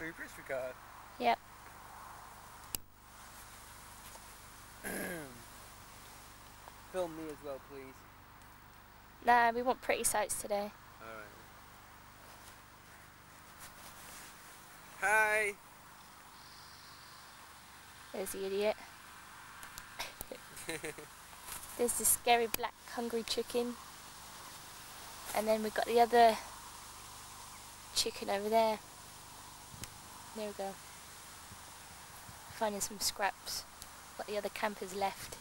progress regard. Yep. Film me as well, please. Nah, we want pretty sights today. Alright. Hi! There's the idiot. There's the scary black hungry chicken. And then we've got the other chicken over there. There we go. Finding some scraps. What the other campers left.